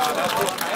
Wow,